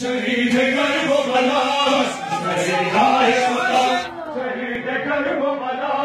शहीद कर वो बलास शहीद वो बलास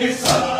Isso!